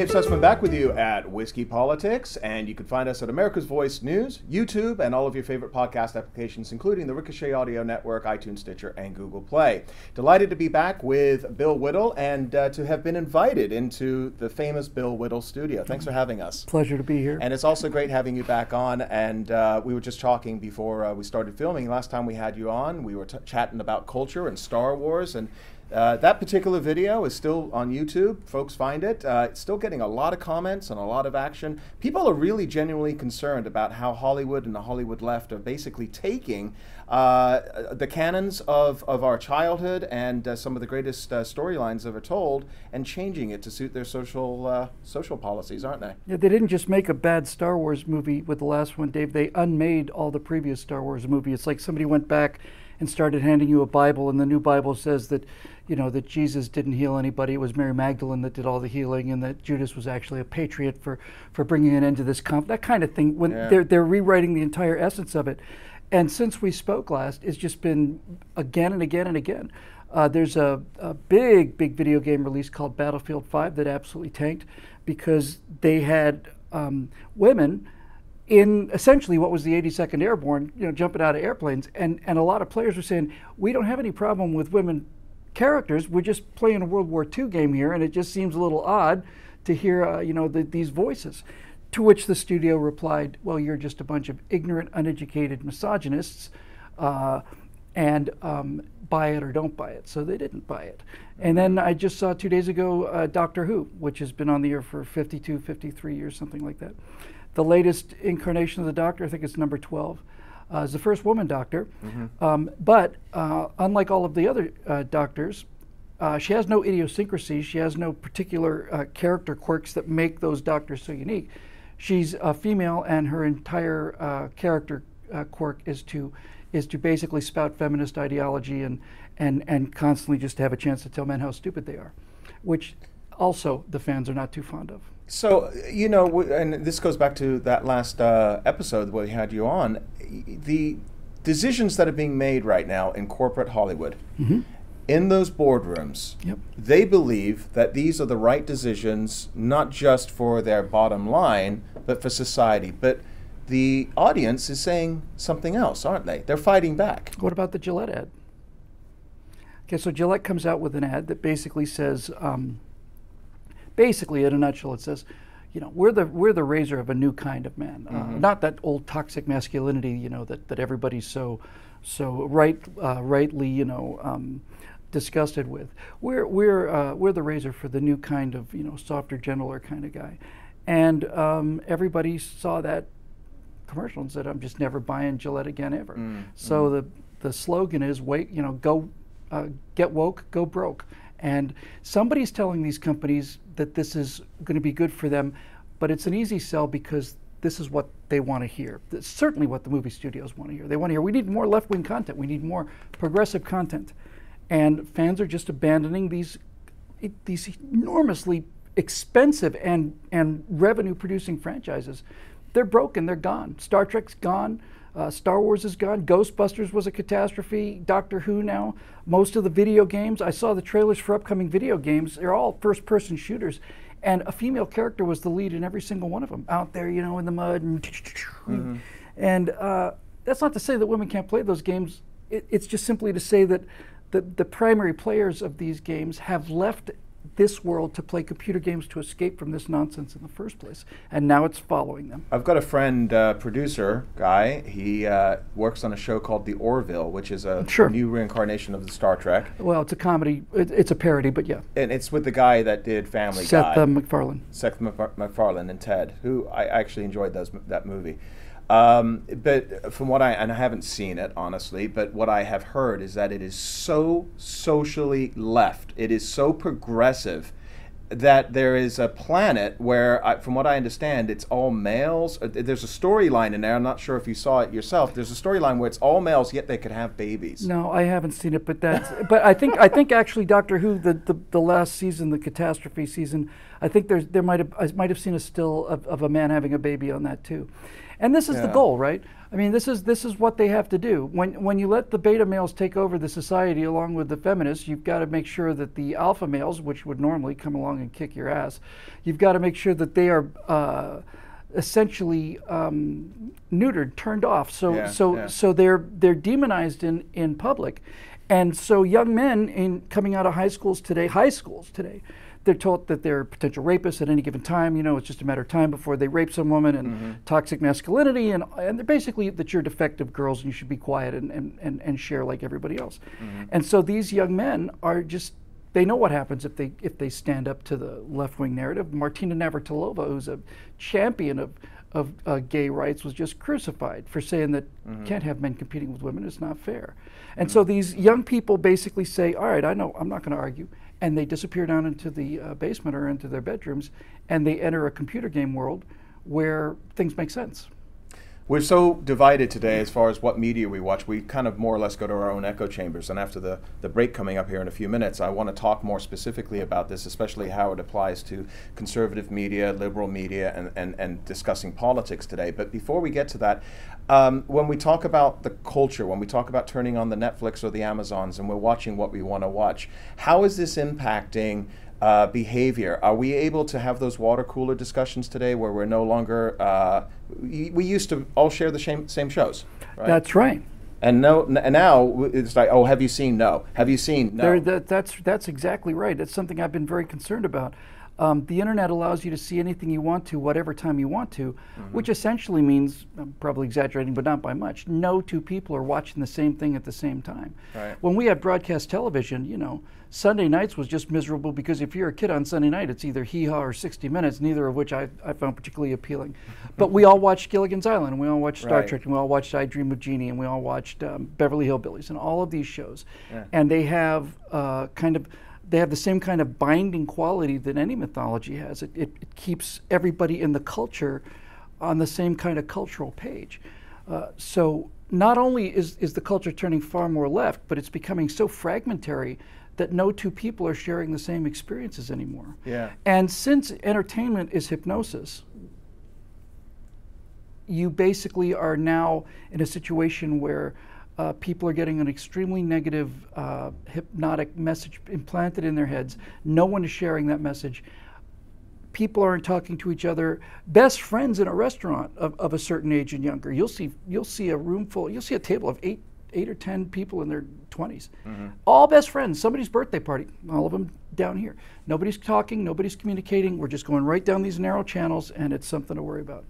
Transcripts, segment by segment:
Dave Sussman back with you at Whiskey Politics, and you can find us at America's Voice News, YouTube, and all of your favorite podcast applications, including the Ricochet Audio Network, iTunes, Stitcher, and Google Play. Delighted to be back with Bill Whittle and uh, to have been invited into the famous Bill Whittle studio. Thanks for having us. Pleasure to be here. And it's also great having you back on. And uh, we were just talking before uh, we started filming. Last time we had you on, we were t- chatting about culture and Star Wars and uh, that particular video is still on YouTube. Folks find it. Uh, it's still getting a lot of comments and a lot of action. People are really genuinely concerned about how Hollywood and the Hollywood left are basically taking uh, the canons of, of our childhood and uh, some of the greatest uh, storylines ever told and changing it to suit their social uh, social policies, aren't they? Yeah, they didn't just make a bad Star Wars movie with the last one, Dave. They unmade all the previous Star Wars movies. It's like somebody went back and started handing you a Bible, and the new Bible says that, you know, that Jesus didn't heal anybody. It was Mary Magdalene that did all the healing, and that Judas was actually a patriot for, for bringing an end to this conflict. That kind of thing. When yeah. they're they're rewriting the entire essence of it, and since we spoke last, it's just been again and again and again. Uh, there's a, a big, big video game release called Battlefield 5 that absolutely tanked because they had um, women in essentially what was the 82nd Airborne, you know, jumping out of airplanes. And, and a lot of players were saying, we don't have any problem with women characters. We're just playing a World War II game here, and it just seems a little odd to hear, uh, you know, the, these voices. To which the studio replied, well, you're just a bunch of ignorant, uneducated misogynists, uh, and um, buy it or don't buy it. So they didn't buy it. And then I just saw two days ago uh, Doctor Who, which has been on the air for 52, 53 years, something like that. The latest incarnation of the Doctor, I think it's number 12, uh, is the first woman Doctor. Mm-hmm. Um, but uh, unlike all of the other uh, Doctors, uh, she has no idiosyncrasies. She has no particular uh, character quirks that make those Doctors so unique. She's a female, and her entire uh, character quirk is to is to basically spout feminist ideology and and and constantly just have a chance to tell men how stupid they are, which also the fans are not too fond of. So you know, and this goes back to that last uh, episode where we had you on. The decisions that are being made right now in corporate Hollywood, mm-hmm. in those boardrooms, yep. they believe that these are the right decisions, not just for their bottom line, but for society. But the audience is saying something else, aren't they? They're fighting back. What about the Gillette ad? Okay, so Gillette comes out with an ad that basically says. Um, basically, in a nutshell, it says, you know, we're the we're the razor of a new kind of man. Uh, mm-hmm. Uh, not that old toxic masculinity, you know, that, that everybody's so so right uh, rightly, you know, um, disgusted with. We're we're uh, we're the razor for the new kind of you know softer, gentler kind of guy, and um, everybody saw that commercial and said, "I'm just never buying Gillette again ever." Mm-hmm. So the the slogan is, "Wait, you know, go uh, get woke, go broke." And somebody's telling these companies that this is going to be good for them, but it's an easy sell because this is what they want to hear. It's certainly what the movie studios want to hear. They want to hear we need more left wing content, we need more progressive content. And fans are just abandoning these, these enormously expensive and, and revenue producing franchises. They're broken, they're gone. Star Trek's gone. Uh, Star Wars is gone. Ghostbusters was a catastrophe. Doctor Who now. Most of the video games, I saw the trailers for upcoming video games. They're all first person shooters. And a female character was the lead in every single one of them, out there, you know, in the mud. And, mm-hmm. and uh, that's not to say that women can't play those games. It, it's just simply to say that the, the primary players of these games have left this world to play computer games to escape from this nonsense in the first place. And now it's following them. I've got a friend, uh, producer guy. He uh, works on a show called The Orville, which is a sure. new reincarnation of the Star Trek. Well, it's a comedy. It, it's a parody, but yeah. And it's with the guy that did Family Seth Guy. Uh, MacFarlane. Seth MacFarlane and Ted, who I actually enjoyed those, that movie. Um, but from what I and I haven't seen it honestly, but what I have heard is that it is so socially left. It is so progressive that there is a planet where, I, from what I understand, it's all males. Uh, there's a storyline in there. I'm not sure if you saw it yourself. There's a storyline where it's all males, yet they could have babies. No, I haven't seen it, but that's. but I think I think actually Doctor Who, the, the, the last season, the catastrophe season, I think there's there might have I might have seen a still of, of a man having a baby on that too. And this is the goal, right? I mean, this is this is what they have to do. When when you let the beta males take over the society along with the feminists, you've got to make sure that the alpha males, which would normally come along and kick your ass, you've got to make sure that they are uh, essentially um, neutered, turned off. So Yeah, so yeah. so they're they're demonized in in public, and so young men in coming out of high schools today, high schools today, they're taught that they're potential rapists at any given time. You know, it's just a matter of time before they rape some woman and Mm-hmm. toxic masculinity, and and they're basically that you're defective girls and you should be quiet and and and, and share like everybody else. Mm-hmm. And so these young men are just. They know what happens if they if they stand up to the left wing narrative. Martina Navratilova, who's a champion of of uh, gay rights, was just crucified for saying that Mm-hmm. you can't have men competing with women. It's not fair. And so these young people basically say, "All right, I know I'm not going to argue," and they disappear down into the uh, basement or into their bedrooms, and they enter a computer game world where things make sense. We're so divided today as far as what media we watch. We kind of more or less go to our own echo chambers. And after the, the break coming up here in a few minutes, I want to talk more specifically about this, especially how it applies to conservative media, liberal media, and, and, and discussing politics today. But before we get to that, um, when we talk about the culture, when we talk about turning on the Netflix or the Amazons and we're watching what we want to watch, how is this impacting? Uh, behavior. Are we able to have those water cooler discussions today where we're no longer, uh, we, we used to all share the same, same shows, right? That's right. and no, n- and now it's like, oh, have you seen? No. Have you seen? No. There, that, that's that's exactly right. That's something I've been very concerned about. Um, the internet allows you to see anything you want to, whatever time you want to, Mm-hmm. which essentially means, I'm probably exaggerating, but not by much. No two people are watching the same thing at the same time. Right. When we had broadcast television, you know, Sunday nights was just miserable because if you're a kid on Sunday night, it's either Hee Haw or 60 Minutes, neither of which I, I found particularly appealing. but we all watched Gilligan's Island, and we all watched Star Right. Trek, and we all watched I Dream of Jeannie, and we all watched um, Beverly Hillbillies, and all of these shows. Yeah. And they have uh, kind of they have the same kind of binding quality that any mythology has. It, it, it keeps everybody in the culture on the same kind of cultural page. Uh, so not only is, is the culture turning far more left, but it's becoming so fragmentary that no two people are sharing the same experiences anymore. Yeah. And since entertainment is hypnosis, you basically are now in a situation where uh, people are getting an extremely negative uh, hypnotic message implanted in their heads. No one is sharing that message. People aren't talking to each other. Best friends in a restaurant of, of a certain age and younger. You'll see you'll see a room full. You'll see a table of eight eight or ten people in their 20s, all best friends. Somebody's birthday party. All of them down here. Nobody's talking. Nobody's communicating. We're just going right down these narrow channels, and it's something to worry about.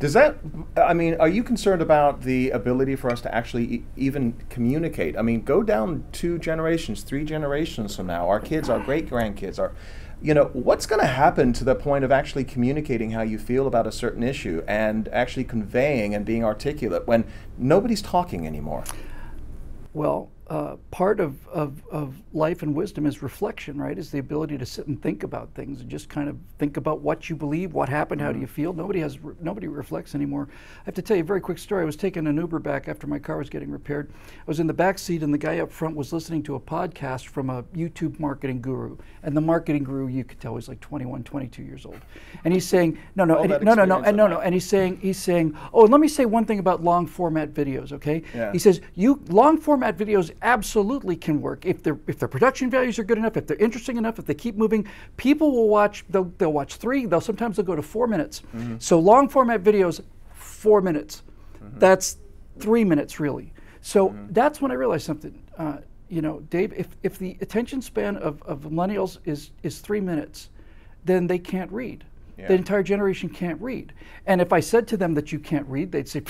Does that, I mean, are you concerned about the ability for us to actually e- even communicate? I mean, go down two generations, three generations from now, our kids, our great grandkids, our, you know, what's going to happen to the point of actually communicating how you feel about a certain issue and actually conveying and being articulate when nobody's talking anymore? Well, uh, part of, of, of life and wisdom is reflection, right? Is the ability to sit and think about things and just kind of think about what you believe, what happened, how do you feel. Nobody has re- nobody reflects anymore. I have to tell you a very quick story. I was taking an Uber back after my car was getting repaired. I was in the back seat and the guy up front was listening to a podcast from a YouTube marketing guru. And the marketing guru, you could tell, was like 21, 22 years old. And he's saying, no, no, and he- no, no, no, and no, no, and he's saying, he's saying, oh, let me say one thing about long format videos, okay? Yeah. He says you long format videos absolutely can work if their if their production values are good enough, if they're interesting enough, if they keep moving. People will watch. They'll they'll watch three. They'll sometimes they'll go to four minutes. Mm-hmm. So long format videos, four minutes. Mm-hmm. That's three minutes really. So mm-hmm. that's when I realized something. Uh, you know, Dave, if, if the attention span of, of millennials is is three minutes, then they can't read. Yeah. The entire generation can't read. And if I said to them that you can't read, they'd say,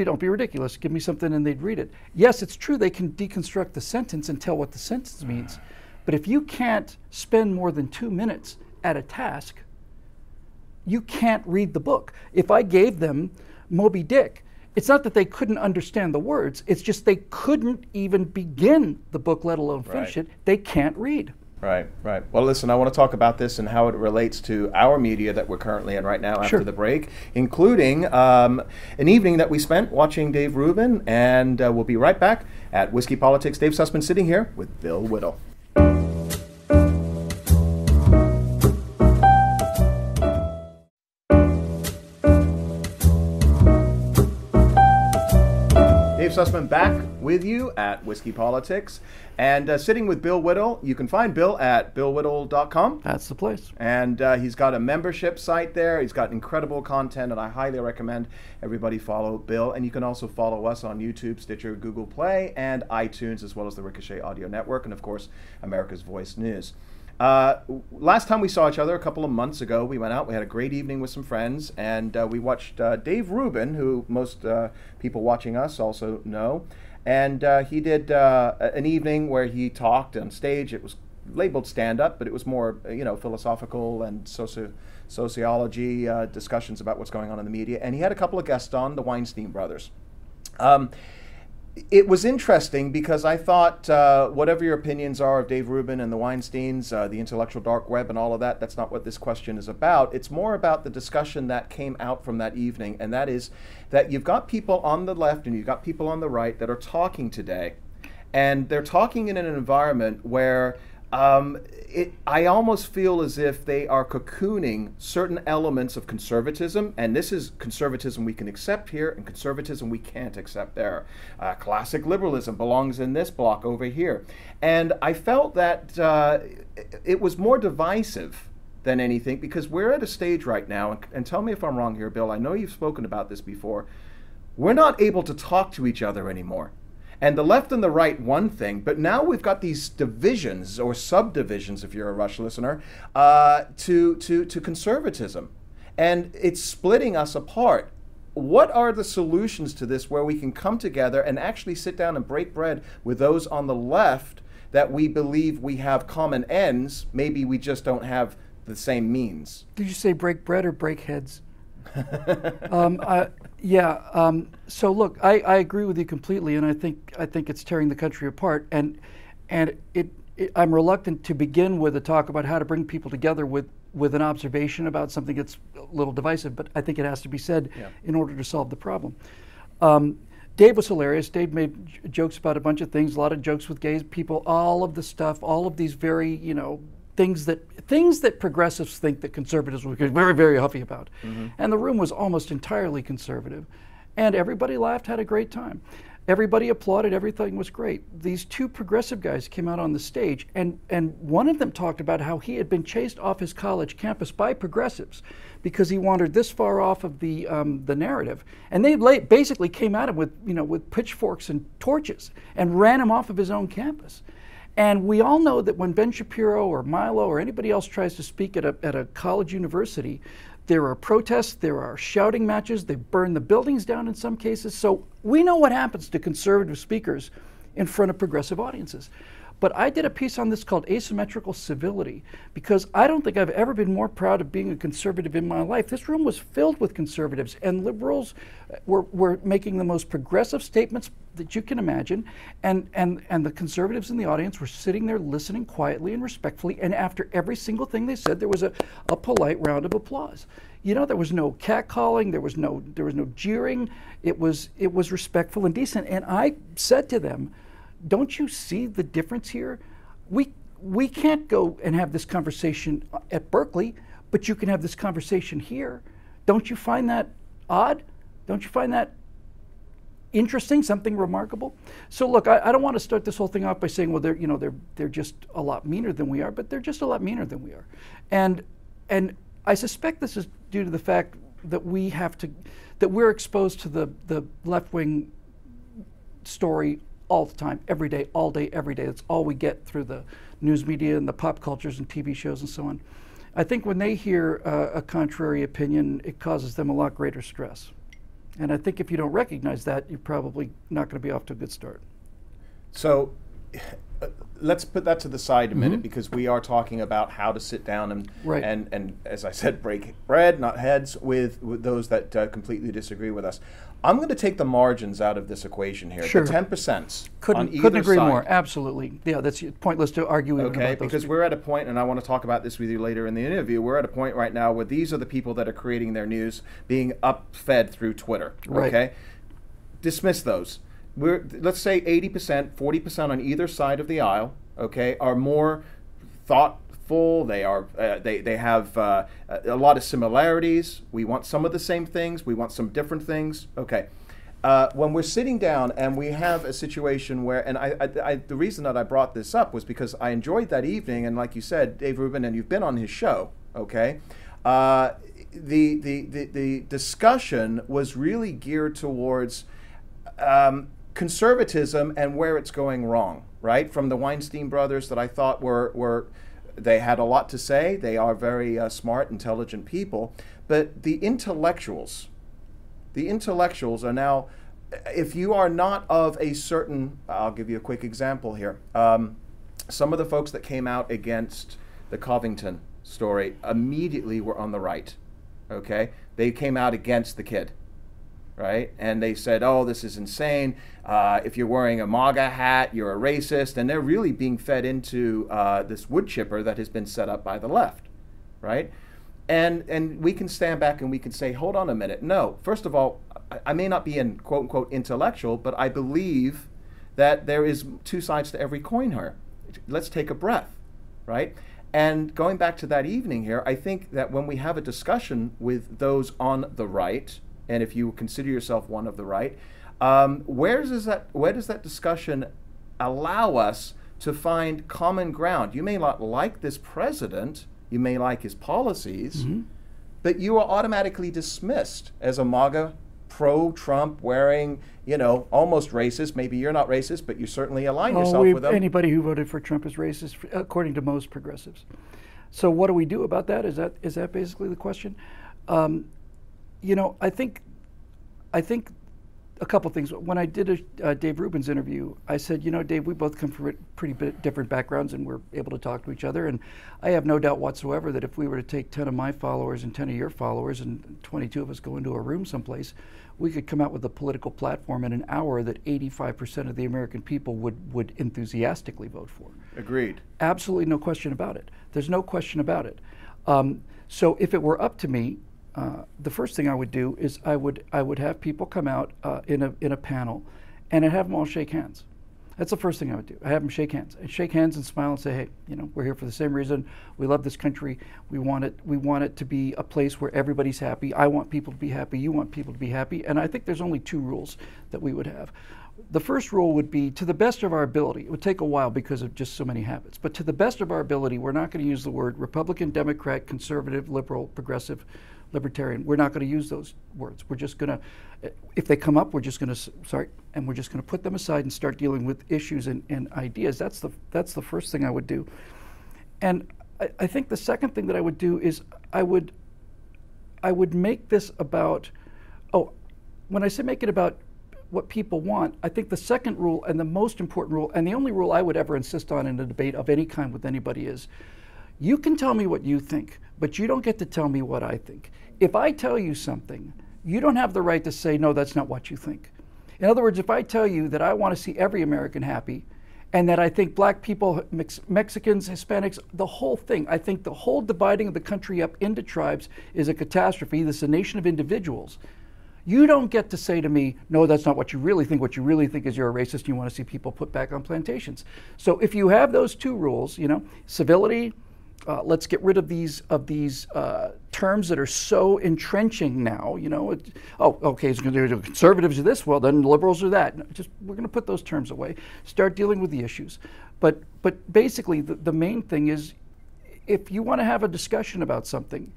"Be- don't be ridiculous. Give me something and they'd read it. Yes, it's true they can deconstruct the sentence and tell what the sentence means. But if you can't spend more than two minutes at a task, you can't read the book. If I gave them Moby Dick, it's not that they couldn't understand the words, it's just they couldn't even begin the book, let alone finish Right. it. They can't read. Right, right. Well, listen, I want to talk about this and how it relates to our media that we're currently in right now after Sure. the break, including um, an evening that we spent watching Dave Rubin. And uh, we'll be right back at Whiskey Politics. Dave Sussman sitting here with Bill Whittle. Dave Sussman back with you at Whiskey Politics. And uh, sitting with Bill Whittle. You can find Bill at billwhittle.com. That's the place. And uh, he's got a membership site there. He's got incredible content, and I highly recommend everybody follow Bill. And you can also follow us on YouTube, Stitcher, Google Play, and iTunes, as well as the Ricochet Audio Network, and of course, America's Voice News. Uh, last time we saw each other a couple of months ago, we went out. We had a great evening with some friends, and uh, we watched uh, Dave Rubin, who most uh, people watching us also know. And uh, he did uh, an evening where he talked on stage. It was labeled stand up, but it was more, you know, philosophical and socio- sociology discussions about what's going on in the media. And he had a couple of guests on, the Weinstein brothers. Um, it was interesting because I thought, uh, whatever your opinions are of Dave Rubin and the Weinsteins, uh, the intellectual dark web, and all of that, that's not what this question is about. It's more about the discussion that came out from that evening, and that is that you've got people on the left and you've got people on the right that are talking today, and they're talking in an environment where um, it, I almost feel as if they are cocooning certain elements of conservatism, and this is conservatism we can accept here, and conservatism we can't accept there. Uh, classic liberalism belongs in this block over here. And I felt that uh, it was more divisive than anything because we're at a stage right now, and, and tell me if I'm wrong here, Bill. I know you've spoken about this before. We're not able to talk to each other anymore. And the left and the right, one thing, but now we've got these divisions or subdivisions, if you're a Rush listener, uh, to, to, to conservatism. And it's splitting us apart. What are the solutions to this where we can come together and actually sit down and break bread with those on the left that we believe we have common ends? Maybe we just don't have the same means. Did you say break bread or break heads? Um, I, yeah. Um, so look, I, I agree with you completely, and I think I think it's tearing the country apart. And and it, it, I'm reluctant to begin with a talk about how to bring people together with with an observation about something that's a little divisive. But I think it has to be said yeah. in order to solve the problem. Um, Dave was hilarious. Dave made j- jokes about a bunch of things, a lot of jokes with gay people, all of the stuff, all of these very you know things that things that progressives think that conservatives would were very very huffy about. Mm-hmm. And the room was almost entirely conservative, and everybody laughed, had a great time. Everybody applauded, everything was great. These two progressive guys came out on the stage, and, and one of them talked about how he had been chased off his college campus by progressives because he wandered this far off of the, um, the narrative. And they basically came at him with, you know, with pitchforks and torches and ran him off of his own campus. And we all know that when Ben Shapiro or Milo or anybody else tries to speak at a, at a college university, there are protests, there are shouting matches, they burn the buildings down in some cases. So we know what happens to conservative speakers in front of progressive audiences. But I did a piece on this called Asymmetrical Civility because I don't think I've ever been more proud of being a conservative in my life. This room was filled with conservatives, and liberals uh, were, were making the most progressive statements that you can imagine. And, and, and the conservatives in the audience were sitting there listening quietly and respectfully. And after every single thing they said, there was a, a polite round of applause. You know, there was no catcalling, there was no, there was no jeering. It was, it was respectful and decent. And I said to them, don't you see the difference here? We, we can't go and have this conversation at Berkeley, but you can have this conversation here. Don't you find that odd? Don't you find that interesting, something remarkable? So look, I, I, don't want to start this whole thing off by saying, well, they're you know they're they're just a lot meaner than we are, but they're just a lot meaner than we are, and and I suspect this is due to the fact that we have to that we're exposed to the the left wing story all the time, every day, all day, every day. That's all we get through the news media and the pop cultures and TV shows and so on. I think when they hear uh, a contrary opinion, it causes them a lot greater stress. And I think if you don't recognize that, you're probably not going to be off to a good start. So uh, let's put that to the side a minute mm-hmm. because we are talking about how to sit down and right. and and as I said, break bread, not heads, with, with those that uh, completely disagree with us. I'm going to take the margins out of this equation here. Sure. The 10% couldn't, couldn't agree side. more. Absolutely. Yeah, that's pointless to argue okay, because we're at a point, and I want to talk about this with you later in the interview. We're at a point right now where these are the people that are creating their news being upfed through Twitter. Right. Okay, dismiss those. We're let's say 80%, 40% on either side of the aisle. Okay, are more thought they are uh, they they have uh, a lot of similarities. We want some of the same things. We want some different things. Okay. uh, when we're sitting down and we have a situation where, and I, I, I, the reason that I brought this up was because I enjoyed that evening, and like you said, Dave Rubin, and you've been on his show, okay? Uh, the, the, the, the discussion was really geared towards um, conservatism and where it's going wrong, right? From the Weinstein brothers that I thought were, were they had a lot to say. They are very uh, smart, intelligent people. But the intellectuals, the intellectuals are now, if you are not of a certain, I'll give you a quick example here. Um, some of the folks that came out against the Covington story immediately were on the right. Okay? They came out against the kid right? And they said, oh, this is insane. Uh, if you're wearing a MAGA hat, you're a racist. And they're really being fed into uh, this wood chipper that has been set up by the left, right? And, and we can stand back and we can say, hold on a minute. No, first of all, I, I may not be an quote unquote intellectual, but I believe that there is two sides to every coin here. Let's take a breath, right? And going back to that evening here, I think that when we have a discussion with those on the right, and if you consider yourself one of the right, um, where does that where does that discussion allow us to find common ground? You may not like this president, you may like his policies, mm-hmm. but you are automatically dismissed as a MAGA pro-Trump wearing, you know, almost racist. Maybe you're not racist, but you certainly align oh, yourself with them. Anybody who voted for Trump is racist, according to most progressives. So what do we do about that? Is that is that basically the question? Um, you know, I think, I think a couple things. When I did a uh, Dave Rubin's interview, I said, you know, Dave, we both come from pretty different backgrounds, and we're able to talk to each other. And I have no doubt whatsoever that if we were to take 10 of my followers and 10 of your followers, and 22 of us go into a room someplace, we could come out with a political platform in an hour that 85% of the American people would would enthusiastically vote for. Agreed. Absolutely no question about it. There's no question about it. Um, so if it were up to me, uh, the first thing I would do is I would I would have people come out uh, in a in a panel, and I'd have them all shake hands. That's the first thing I would do. I have them shake hands and shake hands and smile and say, "Hey, you know, we're here for the same reason. We love this country. We want it. We want it to be a place where everybody's happy. I want people to be happy. You want people to be happy. And I think there's only two rules that we would have. The first rule would be to the best of our ability. It would take a while because of just so many habits, but to the best of our ability, we're not going to use the word Republican, Democrat, conservative, liberal, progressive libertarian. We're not going to use those words. We're just going to, if they come up, we're just going to, sorry, and we're just going to put them aside and start dealing with issues and, and ideas. That's the, that's the first thing I would do. And I, I think the second thing that I would do is I would, I would make this about, oh, when I say make it about what people want, I think the second rule and the most important rule, and the only rule I would ever insist on in a debate of any kind with anybody is you can tell me what you think, but you don't get to tell me what I think. If I tell you something, you don't have the right to say, no, that's not what you think. In other words, if I tell you that I want to see every American happy, and that I think black people, Mex- Mexicans, Hispanics, the whole thing, I think the whole dividing of the country up into tribes is a catastrophe. This is a nation of individuals. You don't get to say to me, no, that's not what you really think. What you really think is you're a racist and you want to see people put back on plantations. So if you have those two rules, you know, civility, uh, let's get rid of these of these uh, terms that are so entrenching now. You know, it, oh, okay, so conservatives are this, well then liberals are that. Just we're going to put those terms away. Start dealing with the issues. But but basically, the, the main thing is, if you want to have a discussion about something,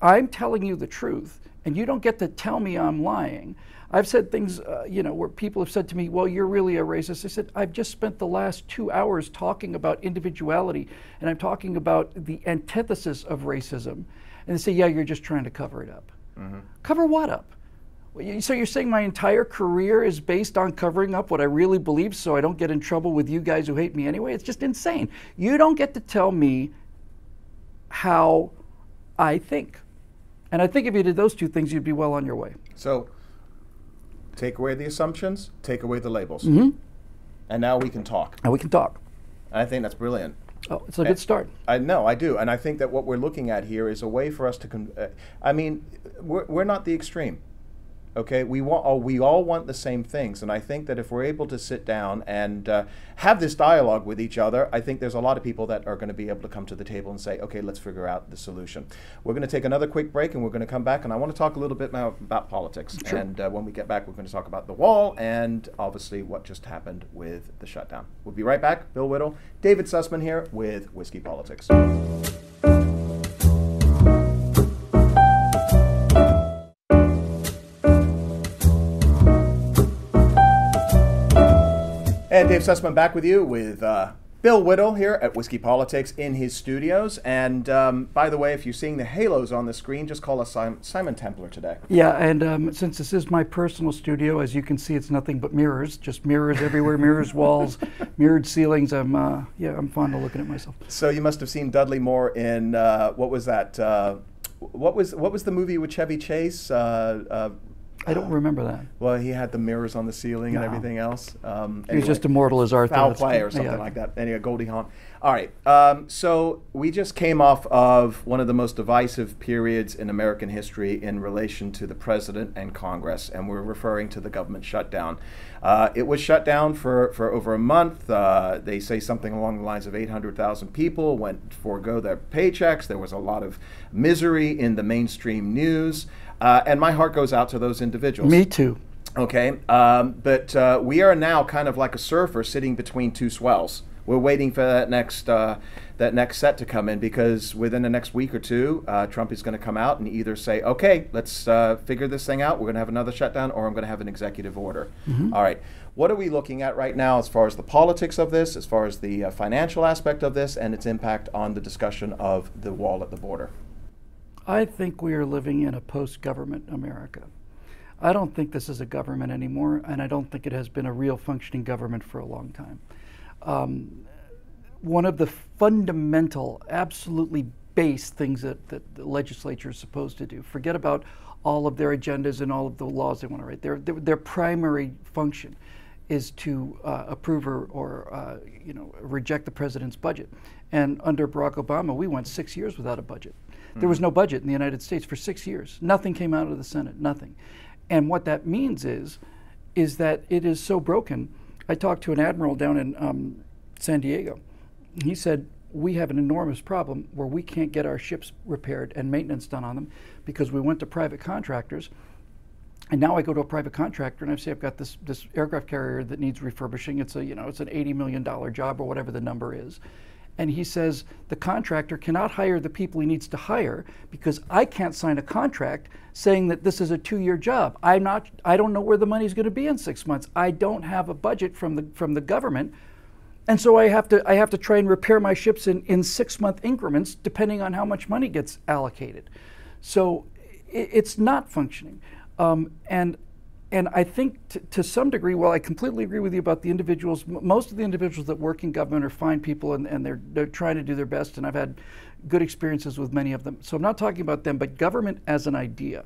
I'm telling you the truth, and you don't get to tell me I'm lying. I've said things, uh, you know, where people have said to me, well, you're really a racist. I said, I've just spent the last two hours talking about individuality, and I'm talking about the antithesis of racism. And they say, yeah, you're just trying to cover it up. Mm-hmm. Cover what up? So you're saying my entire career is based on covering up what I really believe so I don't get in trouble with you guys who hate me anyway? It's just insane. You don't get to tell me how I think. And I think if you did those two things, you'd be well on your way. So Take away the assumptions, take away the labels. Mm-hmm. And now we can talk. And we can talk. I think that's brilliant. Oh, it's a good start. I know, I do. And I think that what we're looking at here is a way for us to. Con- uh, I mean, we're, we're not the extreme. Okay, we want oh, we all want the same things, and I think that if we're able to sit down and uh, have this dialogue with each other, I think there's a lot of people that are going to be able to come to the table and say, okay, let's figure out the solution. We're going to take another quick break, and we're going to come back, and I want to talk a little bit now about politics. Sure. And uh, when we get back, we're going to talk about the wall and obviously what just happened with the shutdown. We'll be right back. Bill Whittle, David Sussman here with Whiskey Politics. And Dave Sussman back with you with uh, Bill Whittle here at Whiskey Politics in his studios. And um, by the way, if you're seeing the halos on the screen, just call us Simon, Simon Templar today. Yeah, and um, since this is my personal studio, as you can see, it's nothing but mirrors, just mirrors everywhere, mirrors, walls, mirrored ceilings. I'm uh, yeah, I'm fond of looking at myself. So you must have seen Dudley Moore in uh, what was that? Uh, what was what was the movie with Chevy Chase? Uh, uh, I don't remember that. well, he had the mirrors on the ceiling and everything else. Um, He was just immortal as Arthur. foul play or something Yeah. like that. Anyway, Goldie Hawn. All right. Um, so we just came off of one of the most divisive periods in American history in relation to the president and Congress, and we're referring to the government shutdown. Uh, it was shut down for, for over a month. Uh, they say something along the lines of 800,000 people went to forego their paychecks. There was a lot of misery in the mainstream news. Uh, and my heart goes out to those individuals. Me too. Okay, um, but uh, we are now kind of like a surfer sitting between two swells. We're waiting for that next uh, that next set to come in because within the next week or two, uh, Trump is going to come out and either say, "Okay, let's uh, figure this thing out. We're going to have another shutdown," or I'm going to have an executive order. All right. What are we looking at right now as far as the politics of this, as far as the uh, financial aspect of this, and its impact on the discussion of the wall at the border? I think we are living in a post-government America. I don't think this is a government anymore, and I don't think it has been a real functioning government for a long time. Um, one of the fundamental, absolutely base things that, that the legislature is supposed to do, forget about all of their agendas and all of the laws they want to write. Their, their, their primary function is to uh, approve or, or uh, you know, reject the president's budget. And under Barack Obama, we went six years without a budget. There was no budget in the United States for six years. Nothing came out of the Senate, nothing. And what that means is, is that it is so broken. I talked to an admiral down in um, San Diego. He said, we have an enormous problem where we can't get our ships repaired and maintenance done on them because we went to private contractors and now I go to a private contractor and I say I've got this this aircraft carrier that needs refurbishing. It's a you know it's an eighty million dollar job or whatever the number is, and he says the contractor cannot hire the people he needs to hire because I can't sign a contract saying that this is a two year job. I'm not. I don't know where the money's going to be in six months. I don't have a budget from the from the government. And so I have to I have to try and repair my ships in, in six month increments depending on how much money gets allocated. So i it's not functioning. Um, and and I think t- to some degree, while I completely agree with you about the individuals, m- most of the individuals that work in government are fine people and, and they're, they're trying to do their best. And I've had good experiences with many of them. So I'm not talking about them, but government as an idea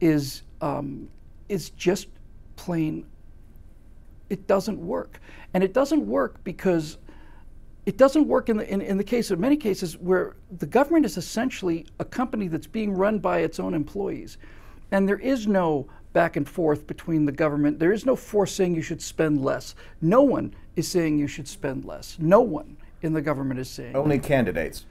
is, um, is just plain, it doesn't work. And it doesn't work because it doesn't work in the, in, in the case of many cases where the government is essentially a company that's being run by its own employees. And there is no back and forth between the government. There is no force saying you should spend less. No one is saying you should spend less. No one in the government is saying. Only candidates.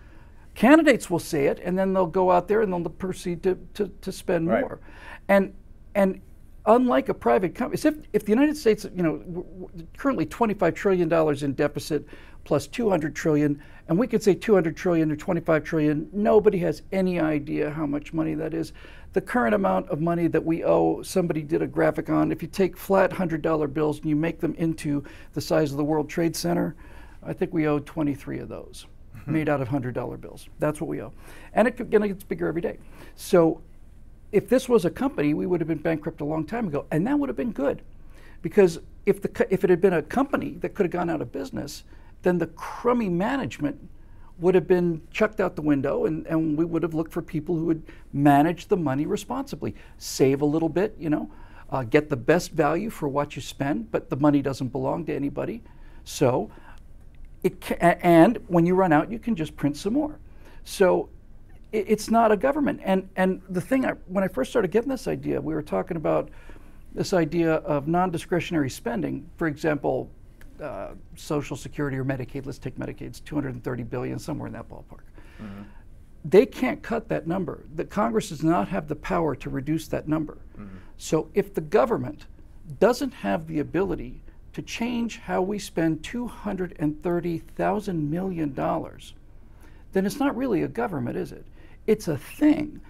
Candidates will say it, and then they'll go out there and they'll proceed to, to, to spend Right. more. And and unlike a private company, if, if the United States, you know, currently 25 trillion dollars in deficit plus 200 trillion, and we could say 200 trillion or 25 trillion, nobody has any idea how much money that is. The current amount of money that we owe, somebody did a graphic on. If you take flat $100 bills and you make them into the size of the World Trade Center, I think we owe 23 of those mm-hmm. made out of $100 bills. That's what we owe. And it, and it gets bigger every day. So if this was a company, we would have been bankrupt a long time ago, and that would have been good, because if the if it had been a company that could have gone out of business, then the crummy management would have been chucked out the window, and, and we would have looked for people who would manage the money responsibly, save a little bit, you know, uh, get the best value for what you spend, but the money doesn't belong to anybody, so it ca- a- and when you run out, you can just print some more. So it, it's not a government. And and the thing I, when I first started getting this idea, we were talking about this idea of non-discretionary spending. For example, uh, Social Security or Medicaid. Let's take Medicaid. It's 230 billion, somewhere in that ballpark. Mm-hmm. They can't cut that number. The Congress does not have the power to reduce that number. Mm-hmm. So if the government doesn't have the ability to change how we spend $230,000 million, then it's not really a government, is it? It's a thing.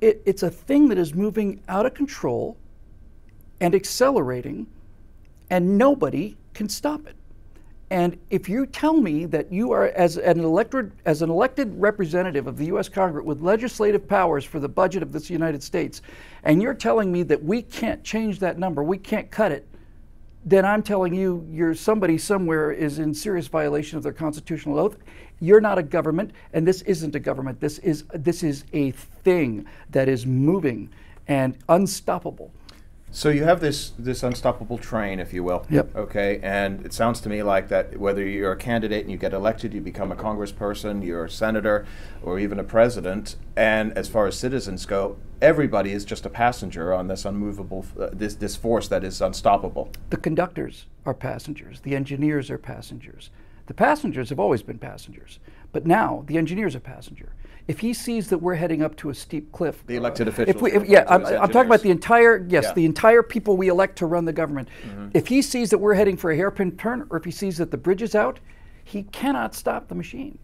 It, it's a thing that is moving out of control and accelerating, and nobody can stop it. And if you tell me that you are, as an elected, as an elected representative of the U.S. Congress with legislative powers for the budget of this United States, and you're telling me that we can't change that number, we can't cut it, then I'm telling you, you're somebody somewhere is in serious violation of their constitutional oath. You're not a government, and this isn't a government. This is this is a thing that is moving and unstoppable. So you have this this unstoppable train, if you will. Yep. Okay, and it sounds to me like that whether you're a candidate and you get elected, you become a congressperson, you're a senator, or even a president, and as far as citizens go, everybody is just a passenger on this unmovable uh, this this force that is unstoppable. The conductors are passengers. The engineers are passengers. The passengers have always been passengers, but now the engineers are passenger if he sees that we're heading up to a steep cliff, the elected officials. If we, if, yeah, I'm, I'm, talking about the entire yes, yeah. the entire people we elect to run the government. Mm-hmm. If he sees that we're heading for a hairpin turn, or if he sees that the bridge is out, he cannot stop the machine.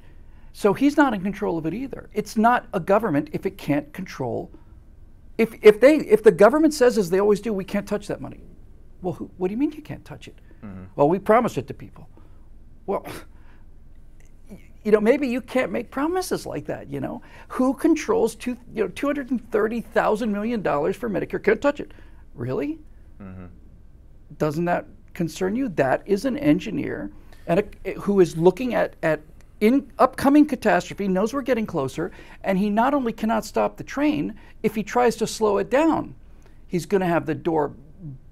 So he's not in control of it either. It's not a government if it can't control. If if they if the government says as they always do, we can't touch that money. Well, who, what do you mean you can't touch it? Mm-hmm. Well, we promised it to people. Well you know, maybe you can't make promises like that. You know, who controls two, you know, two hundred and thirty thousand million dollars for Medicare? Can't touch it. Really? Mm-hmm. Doesn't that concern you? That is an engineer and a, who is looking at at in upcoming catastrophe, knows we're getting closer, and he not only cannot stop the train, if he tries to slow it down, he's going to have the door,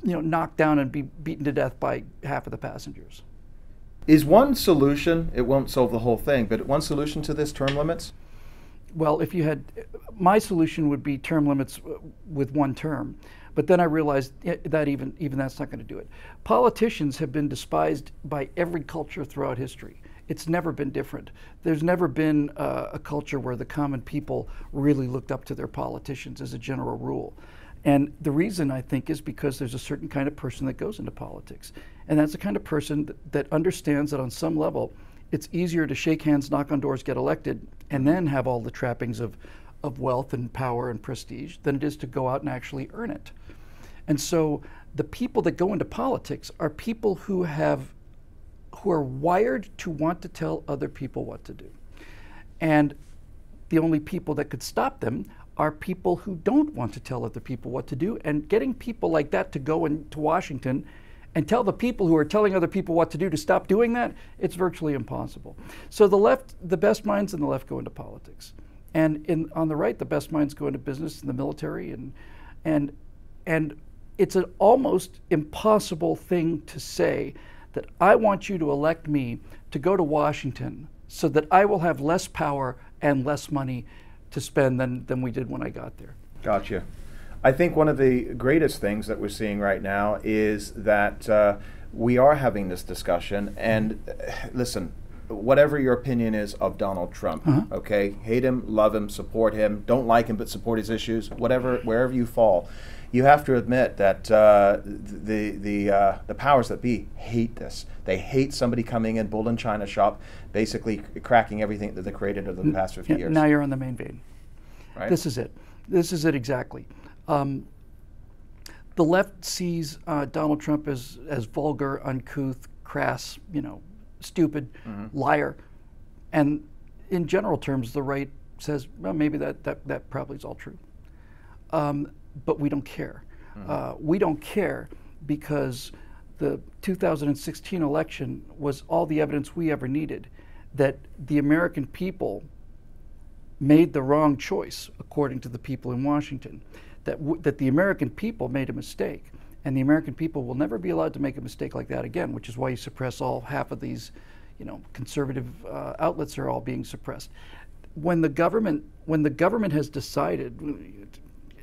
you know, knocked down and be beaten to death by half of the passengers. Is one solution, it won't solve the whole thing, but one solution to this term limits? Well, if you had, my solution would be term limits with one term. But then I realized that even, even that's not going to do it. Politicians have been despised by every culture throughout history. It's never been different. There's never been uh, a culture where the common people really looked up to their politicians as a general rule. And the reason I think is because there's a certain kind of person that goes into politics. And that's the kind of person that, that understands that on some level, it's easier to shake hands, knock on doors, get elected, and then have all the trappings of, of wealth and power and prestige than it is to go out and actually earn it. And so the people that go into politics are people who have who are wired to want to tell other people what to do. And the only people that could stop them are people who don't want to tell other people what to do. And getting people like that to go into Washington and tell the people who are telling other people what to do to stop doing that, it's virtually impossible. So the left, the best minds in the left go into politics. And in, on the right, the best minds go into business and the military. And, and, and it's an almost impossible thing to say that I want you to elect me to go to Washington so that I will have less power and less money to spend than, than we did when I got there. Gotcha. I think one of the greatest things that we're seeing right now is that uh, we are having this discussion. And uh, listen, whatever your opinion is of Donald Trump, uh-huh. okay, hate him, love him, support him, don't like him but support his issues, whatever, wherever you fall, you have to admit that uh, the the uh, the powers that be hate this. They hate somebody coming in, bull in china shop, basically cracking everything that they created over the past 50 years. Now you're on the main vein. Right. This is it. This is it exactly. Um, the left sees uh, Donald Trump as as vulgar, uncouth, crass, you know, stupid, mm-hmm. liar, and in general terms, the right says, well, maybe that that, that probably is all true. Um, but we don't care. Mm-hmm. Uh, we don't care because the 2016 election was all the evidence we ever needed that the American people made the wrong choice, according to the people in Washington, that, that the American people made a mistake. And the American people will never be allowed to make a mistake like that again, which is why you suppress all half of these, you know, conservative uh, outlets are all being suppressed. when the government when the government has decided,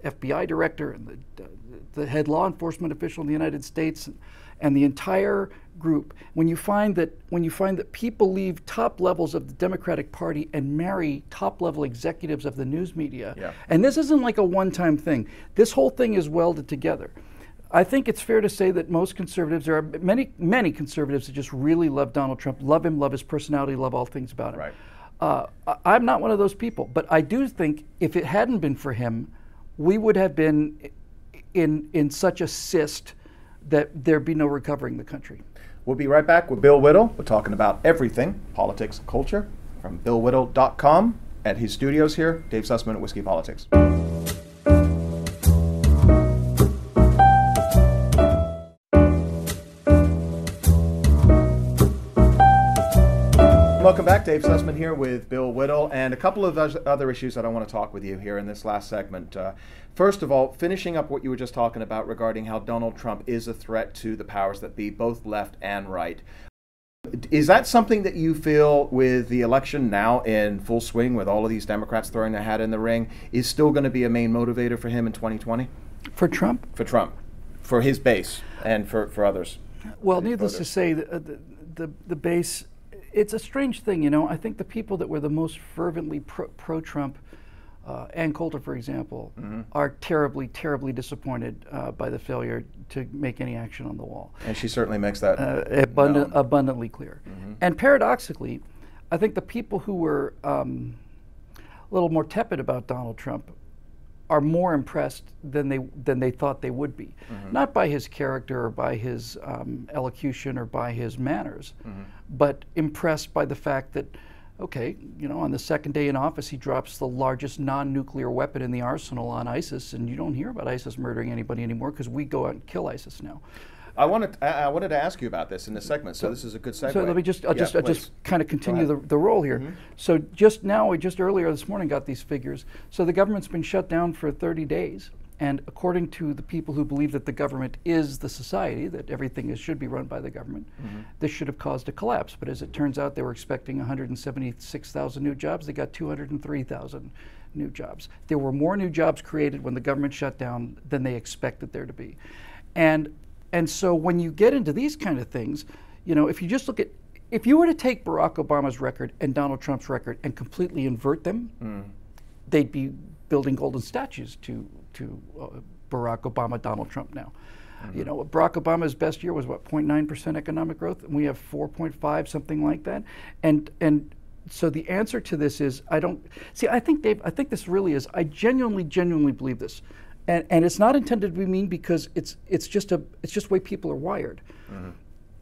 FBI director and the, the head law enforcement official in the United States and, the entire group, when you find that when you find that people leave top levels of the Democratic Party and marry top level executives of the news media, Yeah. and this isn't like a one-time thing. This whole thing is welded together. I think it's fair to say that most conservatives, there are many, many conservatives that just really love Donald Trump, love him, love his personality, love all things about him. Right. Uh, I'm not one of those people, but I do think if it hadn't been for him, we would have been in in such a cyst that there'd be no recovering the country. We'll be right back with Bill Whittle. We're talking about everything politics and culture from BillWhittle.com at his studios here. Dave Sussman at Whiskey Politics. Welcome back, Dave Sussman here with Bill Whittle, and a couple of other issues that I want to talk with you here in this last segment. Uh, first of all, finishing up what you were just talking about regarding how Donald Trump is a threat to the powers that be, both left and right. Is that something that you feel with the election now in full swing, with all of these Democrats throwing their hat in the ring, is still going to be a main motivator for him in 2020? For Trump, For Trump, for his base, and for, for others? Well, needless to say, the, uh, the, the, the base, it's a strange thing, you know. I think the people that were the most fervently pro, pro-Trump, uh, Ann Coulter, for example, Mm-hmm. are terribly, terribly disappointed uh, by the failure to make any action on the wall. And she certainly makes that. Uh, abundant, abundantly clear. And paradoxically, I think the people who were um, a little more tepid about Donald Trump are more impressed than they than they thought they would be, not by his character or by his um, elocution or by his manners, but impressed by the fact that. Okay, you know, on the second day in office, he drops the largest non-nuclear weapon in the arsenal on ISIS, and you don't hear about ISIS murdering anybody anymore because we go out and kill ISIS now. I wanted I I wanted to ask you about this in this segment, so, this is a good segue. So let me just, I'll Yeah, just, I'll just kind of continue the. The role here. So just now, we just earlier this morning got these figures. So the government's been shut down for 30 days. And according to the people who believe that the government is the society, that everything is, should be run by the government, Mm-hmm. this should have caused a collapse. But as it turns out, they were expecting 176,000 new jobs. They got 203,000 new jobs. There were more new jobs created when the government shut down than they expected there to be. And and so when you get into these kind of things, you know, if you just look at if you were to take Barack Obama's record and Donald Trump's record and completely invert them, they'd be building golden statues to to uh, Barack Obama, Donald Trump now. You know, Barack Obama's best year was what 0.9 percent economic growth, and we have 4.5, something like that. And and so the answer to this is I don't see. I think Dave. I think this really is. I genuinely, genuinely believe this, and and it's not intended to be mean because it's it's just a it's just the way people are wired. Mm-hmm.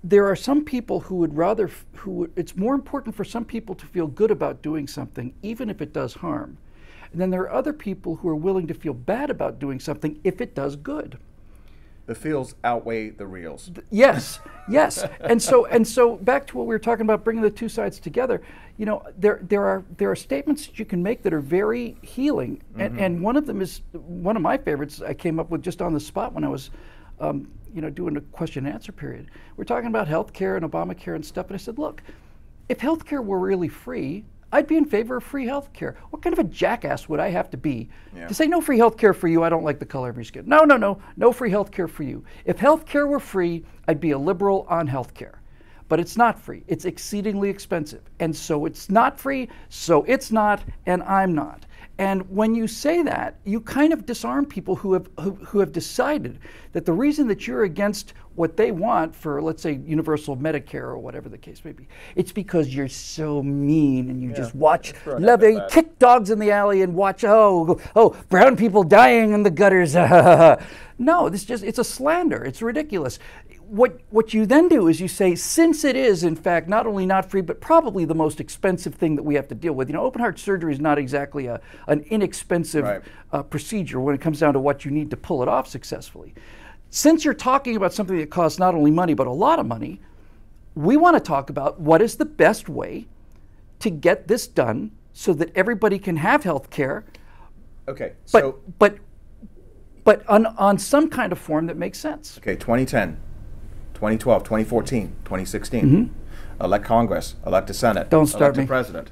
There are some people who would rather f- who would, it's more important for some people to feel good about doing something even if it does harm. And then there are other people who are willing to feel bad about doing something if it does good the feels outweigh the reals. yes yes. And so and so back to what we were talking about bringing the two sides together you know there there are there are statements that you can make that are very healing. And, and one of them is one of my favorites i came up with just on the spot when i was um, you know doing a question and answer period. We're talking about health care and obamacare and stuff and i said look if health care were really free I'd be in favor of free health care. What kind of a jackass would I have to be Yeah. to say no free health care for you? I don't like the color of your skin. No, no, no, no free health care for you. If health care were free, I'd be a liberal on health care. But it's not free. It's exceedingly expensive. And so it's not free, so it's not, and I'm not. And when you say that, you kind of disarm people who have who, who have decided that the reason that you're against what they want for, let's say, universal Medicare or whatever the case may be, it's because you're so mean and you just watch, love F at it, that. kick dogs in the alley and watch, oh, oh, brown people dying in the gutters. no, this just it's a slander. It's ridiculous. What what you then do is you say, since it is in fact not only not free, but probably the most expensive thing that we have to deal with. You know, open heart surgery is not exactly a, an inexpensive Right. uh, procedure when it comes down to what you need to pull it off successfully. Since you're talking about something that costs not only money but a lot of money, we want to talk about what is the best way to get this done so that everybody can have health care, Okay, but so but but on, on some kind of form that makes sense. okay, 2010, 2012, 2014, 2016. Elect Congress, elect a Senate. Mm-hmm. Don't start elect a me. president.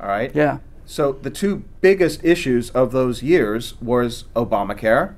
All right. Yeah. So the two biggest issues of those years was Obamacare,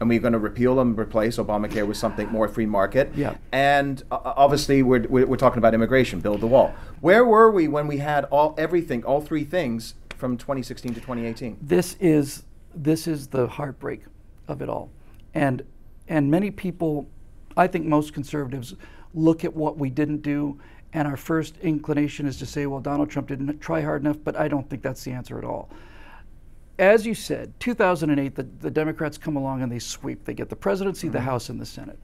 and we're going to repeal and replace Obamacare with something more free market. Yeah. And uh, obviously, we're, we're, we're talking about immigration, build the wall. Where were we when we had all everything, all three things from 2016 to 2018? This is this is the heartbreak of it all, and and many people, I think most conservatives, look at what we didn't do, and our first inclination is to say, well, Donald Trump didn't try hard enough, but I don't think that's the answer at all as you said, 2008, the, the Democrats come along and they sweep. They get the presidency, mm-hmm. the House, and the Senate.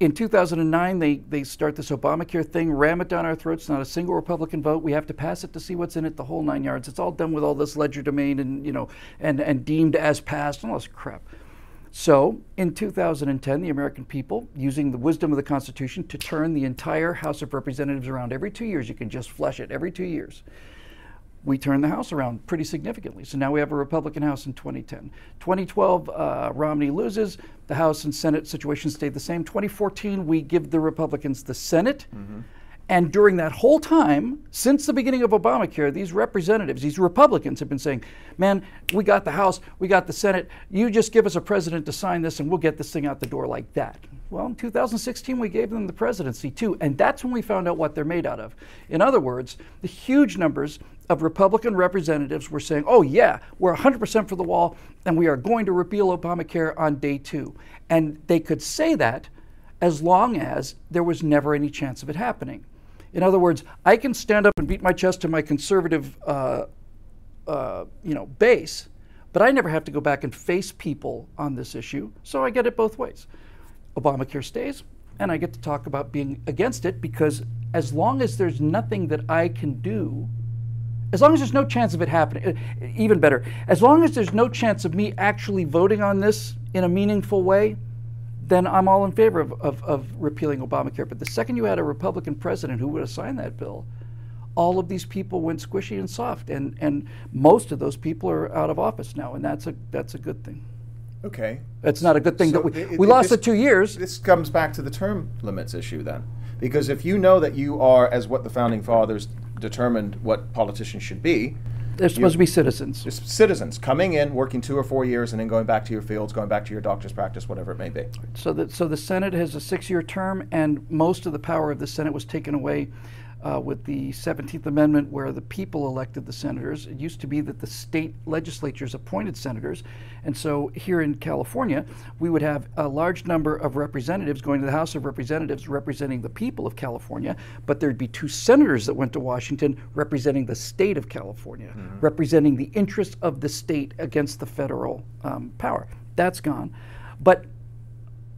In 2009, they, they start this Obamacare thing, ram it down our throats, not a single Republican vote. We have to pass it to see what's in it, the whole nine yards. It's all done with all this legerdemain and, you know, and, and deemed as passed and all this crap. So, in 2010, the American people, using the wisdom of the Constitution to turn the entire House of Representatives around every two years, you can just flush it every two years we turned the House around pretty significantly. So now we have a Republican House in 2010. 2012, uh, Romney loses. The House and Senate situation stayed the same. 2014, we give the Republicans the Senate. Mm-hmm. And during that whole time, since the beginning of Obamacare, these representatives, these Republicans have been saying, man, we got the House, we got the Senate. You just give us a president to sign this and we'll get this thing out the door like that. Well, in 2016, we gave them the presidency too. And that's when we found out what they're made out of. In other words, the huge numbers of Republican representatives were saying, oh, yeah, we're 100% for the wall and we are going to repeal Obamacare on day two. And they could say that as long as there was never any chance of it happening. In other words, I can stand up and beat my chest to my conservative uh, uh, you know, base, but I never have to go back and face people on this issue, so I get it both ways. Obamacare stays, and I get to talk about being against it because as long as there's nothing that I can do as long as there's no chance of it happening, even better, as long as there's no chance of me actually voting on this in a meaningful way, then I'm all in favor of, of, of repealing Obamacare. But the second you had a Republican president who would have signed that bill, all of these people went squishy and soft, and, and most of those people are out of office now, and that's a that's a good thing. Okay, it's not a good thing so that we, it, we lost this, the two years. This comes back to the term limits issue then, because if you know that you are, as what the founding fathers determined what politicians should be. They're supposed you, to be citizens. Citizens coming in, working two or four years, and then going back to your fields, going back to your doctor's practice, whatever it may be. So that so the Senate has a six-year term, and most of the power of the Senate was taken away uh, with the 17th Amendment, where the people elected the senators. It used to be that the state legislatures appointed senators. And so here in California, we would have a large number of representatives going to the House of Representatives representing the people of California, but there'd be two senators that went to Washington representing the state of California, mm-hmm. representing the interests of the state against the federal um, power. That's gone. But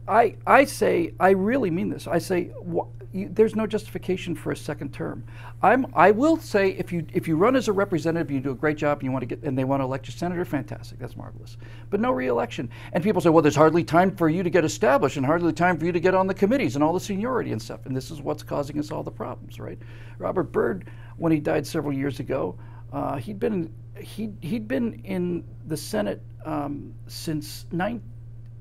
I, I say, I really mean this. I say, wh- you, there's no justification for a second term. I'm, I will say, if you if you run as a representative, you do a great job, and you want to get, and they want to elect you senator, fantastic, that's marvelous. But no reelection. And people say, well, there's hardly time for you to get established, and hardly time for you to get on the committees and all the seniority and stuff. And this is what's causing us all the problems, right? Robert Byrd, when he died several years ago, uh, he'd been he he'd been in the Senate um, since nine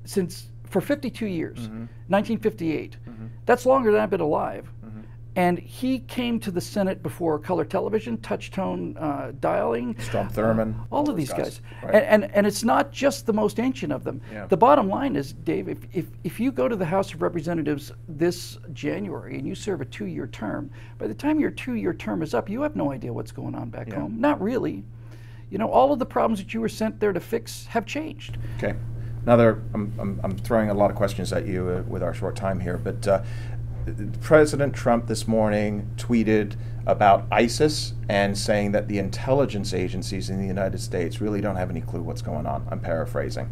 since for 52 years, mm-hmm. 1958. Mm-hmm. That's longer than I've been alive. Mm-hmm. And he came to the Senate before color television, touch tone uh, dialing. Strom Thurmond. Uh, all of these guys. guys. Right. And, and, and, it's not just the most ancient of them. Yeah. The bottom line is, Dave, if, if, if you go to the House of Representatives this January and you serve a two year term, by the time your two year term is up, you have no idea what's going on back yeah. home. Not really. You know, all of the problems that you were sent there to fix have changed. Okay. Another, I'm, I'm, I'm throwing a lot of questions at you uh, with our short time here, but uh, President Trump this morning tweeted about ISIS and saying that the intelligence agencies in the United States really don't have any clue what's going on. I'm paraphrasing.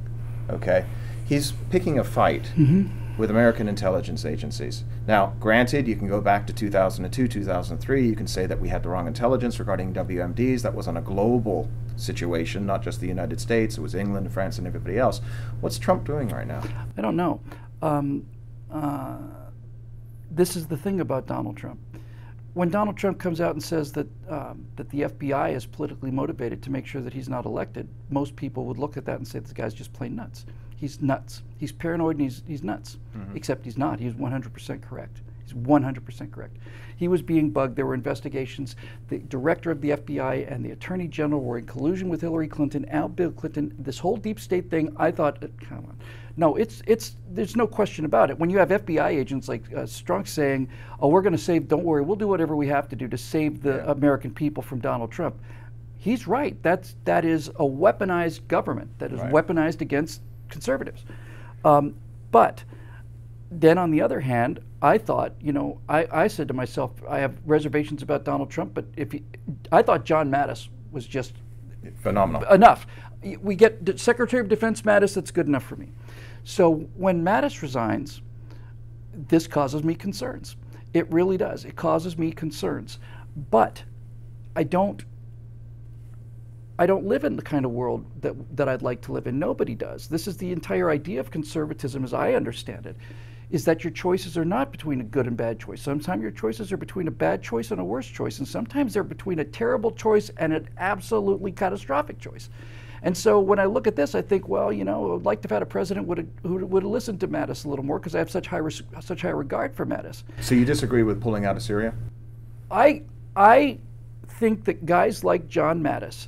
Okay? He's picking a fight. Mm-hmm with American intelligence agencies. Now, granted, you can go back to 2002, 2003. You can say that we had the wrong intelligence regarding WMDs. That was on a global situation, not just the United States. It was England, France, and everybody else. What's Trump doing right now? I don't know. Um, uh, this is the thing about Donald Trump. When Donald Trump comes out and says that um, that the FBI is politically motivated to make sure that he's not elected, most people would look at that and say this guy's just plain nuts he's nuts. He's paranoid and he's, he's nuts. Mm-hmm. Except he's not. He's 100% correct. He's 100% correct. He was being bugged. There were investigations. The director of the FBI and the attorney general were in collusion with Hillary Clinton, out Bill Clinton. This whole deep state thing, I thought, uh, come on. No, it's it's there's no question about it. When you have FBI agents like uh, Strzok saying, "Oh, we're going to save. Don't worry, we'll do whatever we have to do to save the Yeah. American people from Donald Trump," he's right. That's that is a weaponized government that is Right. weaponized against conservatives. Um, but then on the other hand, I thought, you know, I, I said to myself, I have reservations about Donald Trump, but if he, I thought John Mattis was just Phenomenal. enough. We get the Secretary of Defense Mattis, that's good enough for me. So when Mattis resigns, this causes me concerns. It really does. It causes me concerns. But I don't I don't live in the kind of world that that I'd like to live in. Nobody does. This is the entire idea of conservatism as I understand it. Is that your choices are not between a good and bad choice. Sometimes your choices are between a bad choice and a worse choice, and sometimes they're between a terrible choice and an absolutely catastrophic choice. And so when I look at this, I think, well, you know, I'd like to have had a president would have, who would have listened to Mattis a little more because I have such high res- such high regard for Mattis. So you disagree with pulling out of Syria? I I think that guys like John Mattis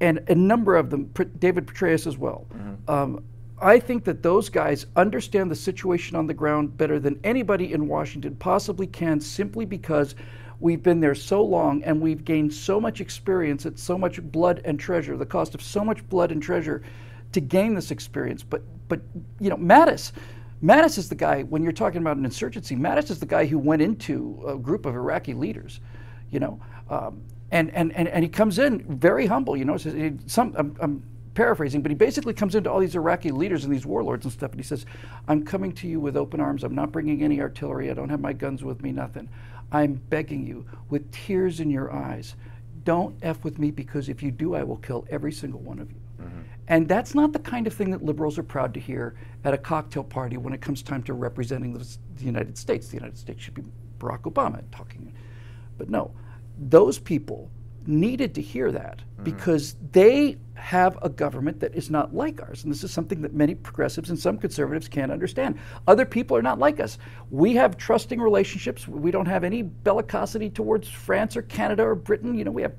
and a number of them, David Petraeus as well. Um, I think that those guys understand the situation on the ground better than anybody in Washington possibly can, simply because we've been there so long and we've gained so much experience at so much blood and treasure, the cost of so much blood and treasure to gain this experience. But but you know, Mattis. Mattis is the guy, when you're talking about an insurgency, Mattis is the guy who went into a group of Iraqi leaders, you know, um, and, and, and, and he comes in very humble, you know, says, he- some, I'm, I'm paraphrasing, but he basically comes into all these Iraqi leaders and these warlords and stuff, and he says, I'm coming to you with open arms. I'm not bringing any artillery. I don't have my guns with me, nothing. I'm begging you, with tears in your eyes, don't F with me because if you do, I will kill every single one of you. Mm-hmm. And that's not the kind of thing that liberals are proud to hear at a cocktail party when it comes time to representing the, the United States. The United States should be Barack Obama talking. But no, those people needed to hear that mm. because they have a government that is not like ours. And this is something that many progressives and some conservatives can't understand. Other people are not like us. We have trusting relationships. We don't have any bellicosity towards France or Canada or Britain. You know, we have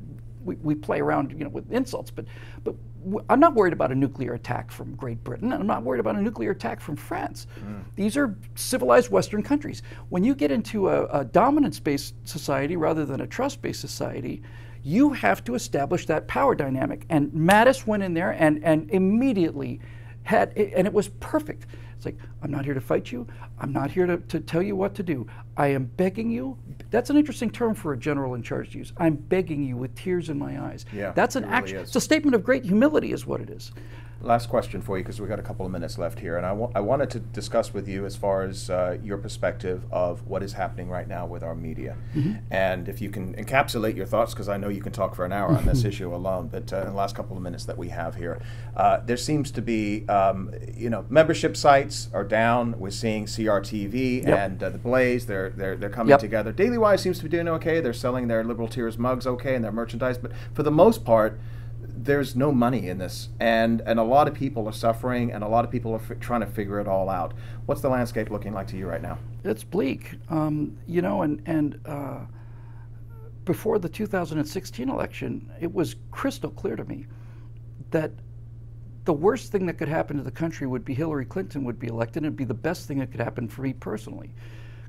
we, we play around, you know, with insults, but but w- I'm not worried about a nuclear attack from Great Britain. and I'm not worried about a nuclear attack from France. Mm. These are civilized Western countries. When you get into a, a dominance-based society rather than a trust-based society, you have to establish that power dynamic. And Mattis went in there and and immediately had, and it was perfect. It's like, I'm not here to fight you. I'm not here to, to tell you what to do. I am begging you. That's an interesting term for a general in charge to use. I'm begging you with tears in my eyes. Yeah, That's an really action. is. It's a statement of great humility, is what it is. Last question for you, because we've got a couple of minutes left here, and I I wanted to discuss with you as far as uh, your perspective of what is happening right now with our media, and if you can encapsulate your thoughts, because I know you can talk for an hour on this issue alone. But uh, in the last couple of minutes that we have here, uh, there seems to be, um, you know, membership sites are down. We're seeing CRTV Yep. and uh, the Blaze. They're they're they're coming Yep. together. Daily Wire seems to be doing okay. They're selling their Liberal Tears mugs okay and their merchandise, but for the most part there's no money in this, and and a lot of people are suffering, and a lot of people are f- trying to figure it all out. What's the landscape looking like to you right now? It's bleak, um, you know, and and uh, before the 2016 election, it was crystal clear to me that the worst thing that could happen to the country would be Hillary Clinton would be elected, and it'd be the best thing that could happen for me personally.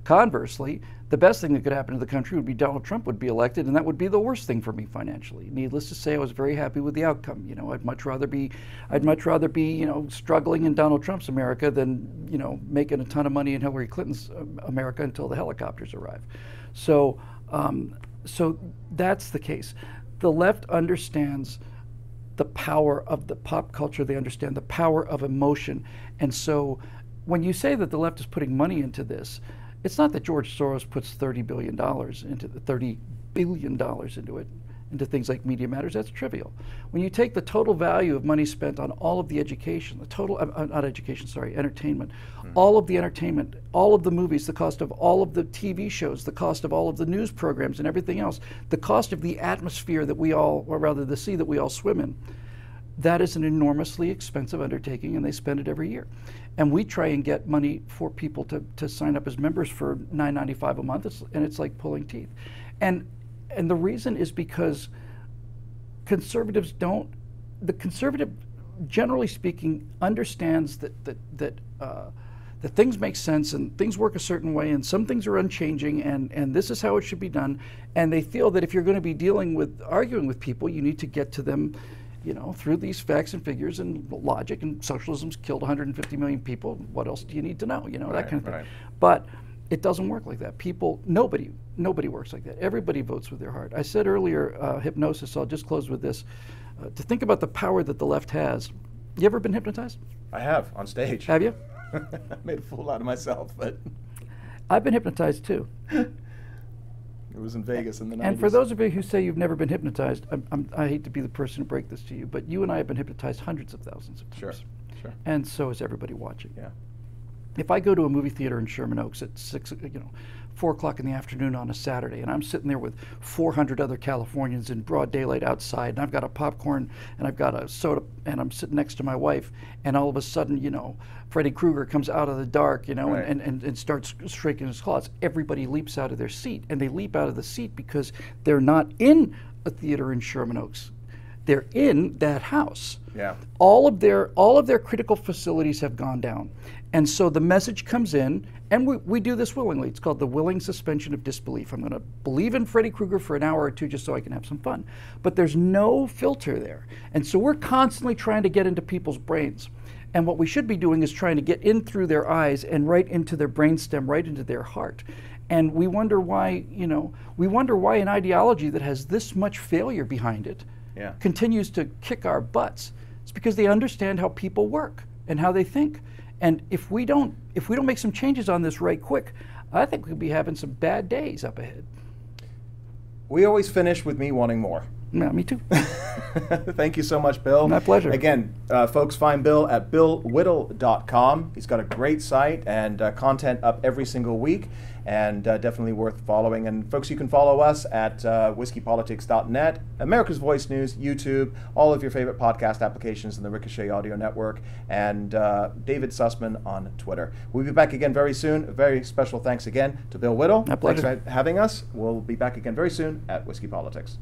Conversely, the best thing that could happen to the country would be Donald Trump would be elected, and that would be the worst thing for me financially. Needless to say, I was very happy with the outcome. You know, I'd much rather be, I'd much rather be, you know, struggling in Donald Trump's America than, you know, making a ton of money in Hillary Clinton's uh, America until the helicopters arrive. So, um, so that's the case. The left understands the power of the pop culture. They understand the power of emotion. And so when you say that the left is putting money into this, it's not that George Soros puts $30 billion into the $30 billion into it, into things like Media Matters. That's trivial. When you take the total value of money spent on all of the education, the total, uh, uh, not education, sorry, entertainment, all of the entertainment, all of the movies, the cost of all of the TV shows, the cost of all of the news programs and everything else, the cost of the atmosphere that we all, or rather the sea that we all swim in, that is an enormously expensive undertaking and they spend it every year. And we try and get money for people to, to sign up as members for $9.95 a month, it's, and it's like pulling teeth. And, and the reason is because conservatives don't, the conservative, generally speaking, understands that, that, that, uh, that things make sense and things work a certain way and some things are unchanging and, and this is how it should be done. And they feel that if you're going to be dealing with, arguing with people, you need to get to them you know, through these facts and figures and logic, and socialism's killed 150 million people. What else do you need to know? You know, Right, that kind of thing. right. But it doesn't work like that. People, nobody, nobody works like that. Everybody votes with their heart. I said earlier, uh, hypnosis. I'll just close with this. Uh, to think about the power that the left has. You ever been hypnotized? I have on stage. Have you? I made a fool out of myself, but I've been hypnotized too. it was in Vegas in the 90s. And for those of you who say you've never been hypnotized, I'm, I'm, I hate to be the person to break this to you, but you and I have been hypnotized hundreds of thousands of times. Sure, sure. And so is everybody watching. Yeah. If I go to a movie theater in Sherman Oaks at six, you know, four o'clock in the afternoon on a Saturday, and I'm sitting there with 400 other Californians in broad daylight outside, and I've got a popcorn and I've got a soda, and I'm sitting next to my wife, and all of a sudden, you know, Freddy Krueger comes out of the dark, you know, Right. and, and, and starts shaking his claws. Everybody leaps out of their seat, and they leap out of the seat because they're not in a theater in Sherman Oaks. They're in that house Yeah. all of their all of their critical facilities have gone down. And so the message comes in and we, we do this willingly. It's called the willing suspension of disbelief. I'm going to believe in freddy krueger for an hour or two just so i can have some fun. But there's no filter there. And so we're constantly trying to get into people's brains. And what we should be doing is trying to get in through their eyes and right into their brainstem right into their heart. And we wonder why you know we wonder why an ideology that has this much failure behind it Yeah. continues to kick our butts. It's because they understand how people work and how they think. And if we don't if we don't make some changes on this right quick, I think we'll be having some bad days up ahead. We always finish with me wanting more. Yeah, me too. Thank you so much, Bill. My pleasure. Again, uh, folks, find Bill at billwhittle.com. He's got a great site and uh, content up every single week, and uh, definitely worth following. And folks, you can follow us at uh, whiskeypolitics.net, America's Voice News, YouTube, all of your favorite podcast applications in the Ricochet Audio Network, and uh, David Sussman on Twitter. We'll be back again very soon. A very special thanks again to Bill Whittle. My pleasure. Thanks for having us. We'll be back again very soon at Whiskey Politics.